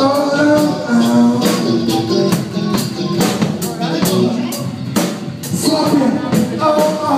Oh, oh.